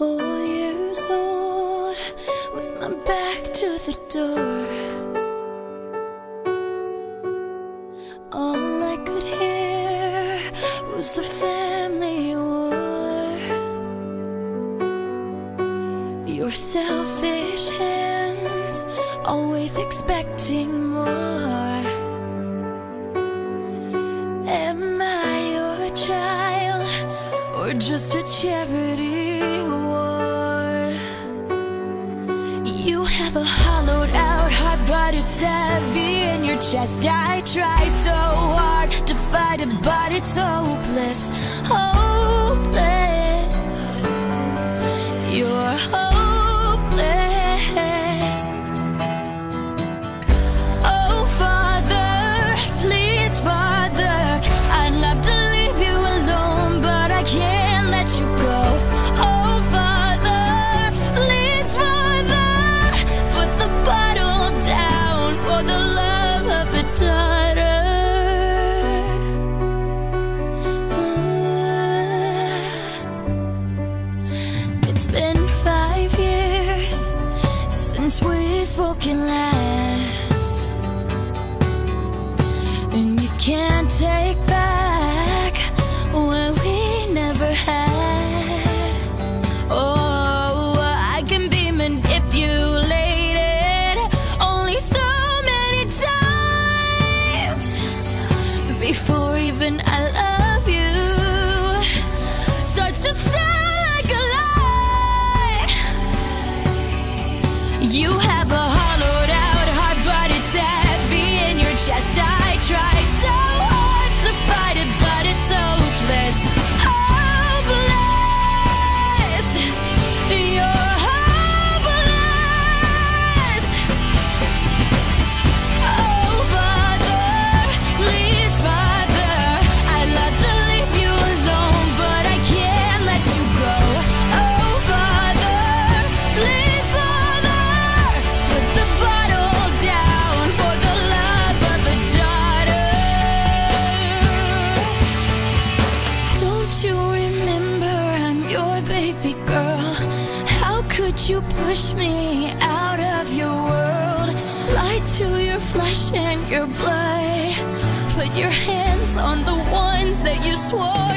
Four years old, with my back to the door. All I could hear was the family war. Your selfish hands, always expecting more. Am I your child or just a charity a hollowed out heart, but it's heavy in your chest. I try so hard to fight it, but it's hopeless, hopeless. Spoken last. And you can't take back what we never had. Oh, I can be manipulated only so many times before even I love you starts to sound like a lie. You baby girl? How could you push me out of your world? Lie to your flesh and your blood. Put your hands on the ones that you swore